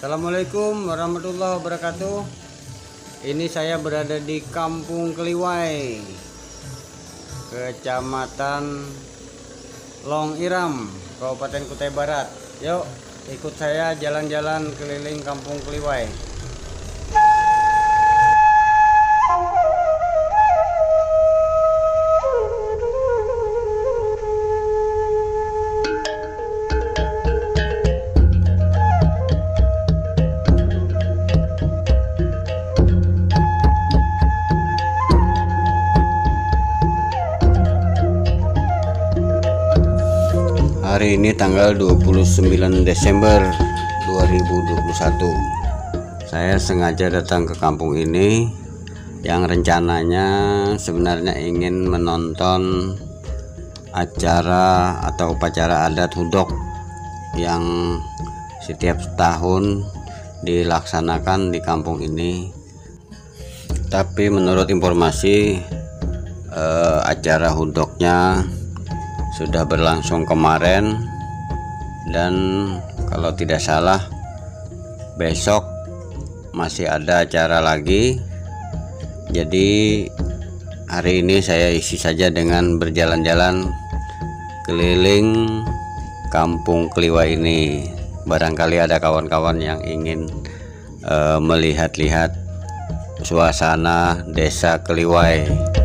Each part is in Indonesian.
Assalamualaikum warahmatullahi wabarakatuh. Ini saya berada di Kampung Keliwai Kecamatan Long Iram Kabupaten Kutai Barat. Yuk ikut saya jalan-jalan keliling Kampung Keliwai Ini tanggal 29 Desember 2021 Saya sengaja datang ke kampung ini Yang rencananya sebenarnya ingin menonton acara atau upacara adat hudok Yang setiap tahun dilaksanakan di kampung ini. Tapi menurut informasi eh, acara hudoknya sudah berlangsung kemarin. Dan kalau tidak salah besok masih ada acara lagi. Jadi hari ini saya isi saja dengan berjalan-jalan keliling kampung Keliwa ini. Barangkali ada kawan-kawan yang ingin uh, melihat-lihat suasana desa Keliwai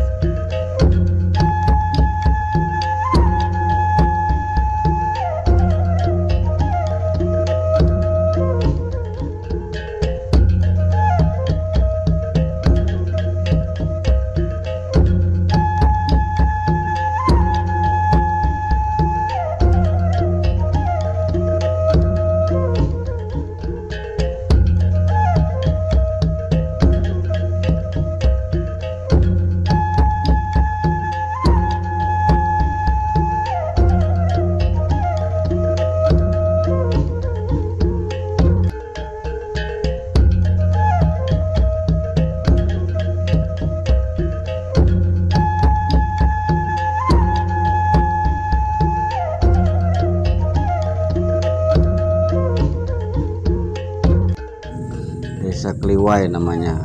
Kliwai namanya.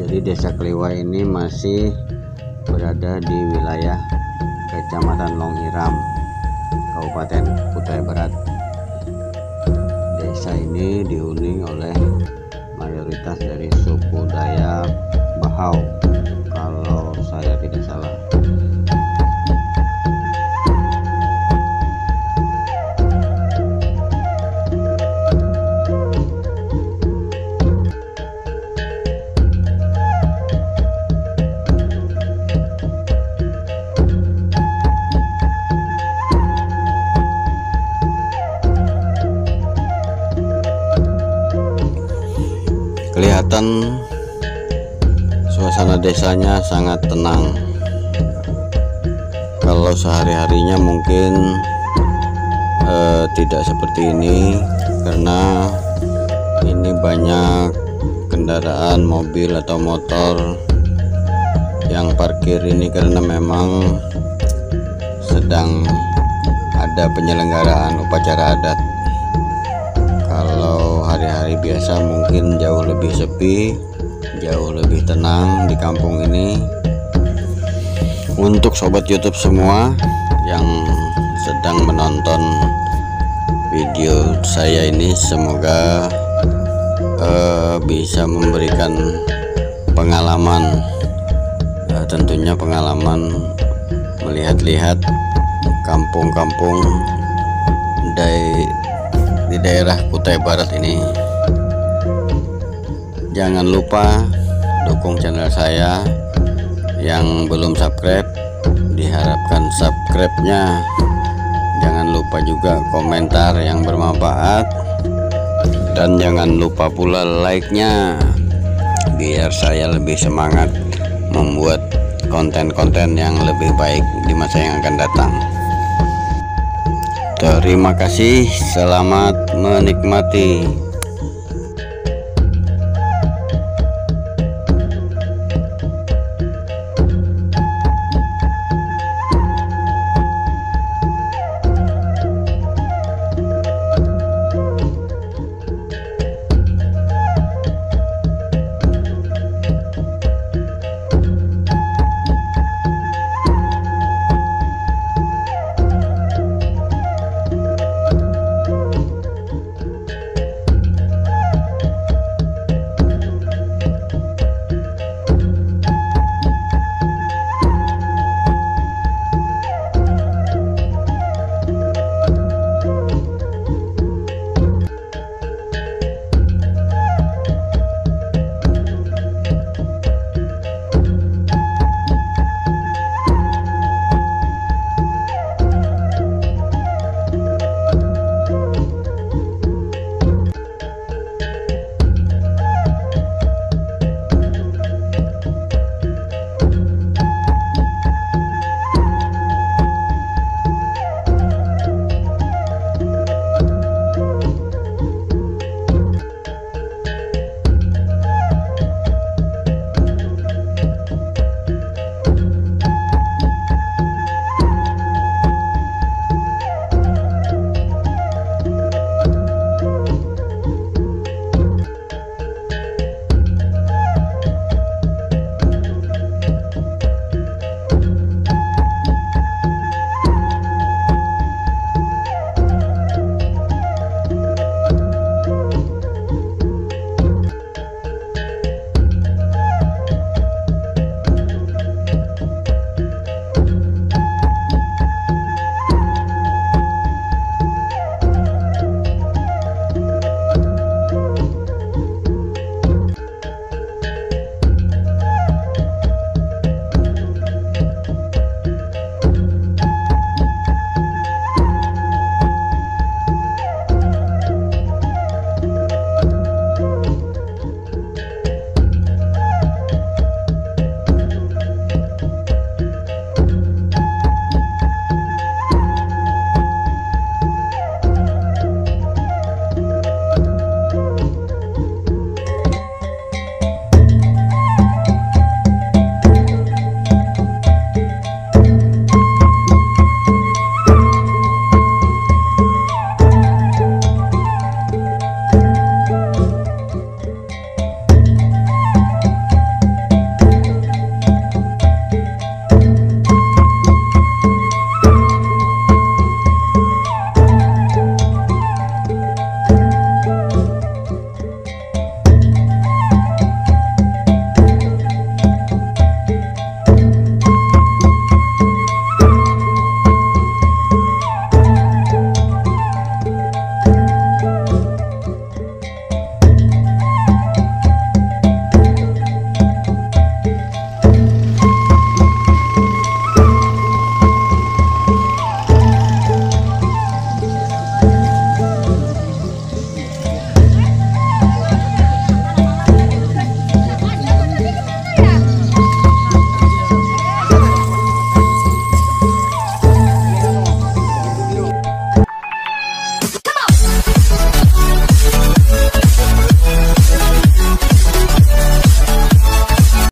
Jadi Desa Kliwai ini masih berada di wilayah Kecamatan Longiram, Kabupaten Kutai Barat. Desa ini dihuni oleh mayoritas dari suku Dayak Bahau, kalau saya tidak salah. Kelihatan suasana desanya sangat tenang. Kalau sehari-harinya mungkin eh, tidak seperti ini karena ini banyak kendaraan mobil atau motor yang parkir ini karena memang sedang ada penyelenggaraan upacara adat biasa mungkin jauh lebih sepi jauh lebih tenang di kampung ini. Untuk sobat YouTube semua yang sedang menonton video saya ini semoga uh, bisa memberikan pengalaman. Uh, tentunya pengalaman melihat-lihat kampung-kampung dari di daerah Kutai Barat ini jangan lupa dukung channel saya yang belum subscribe diharapkan subscribe nya jangan lupa juga komentar yang bermanfaat. Dan jangan lupa pula like nya biar saya lebih semangat membuat konten-konten yang lebih baik di masa yang akan datang. Terima kasih, selamat menikmati.